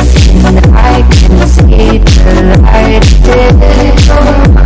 I can see the light.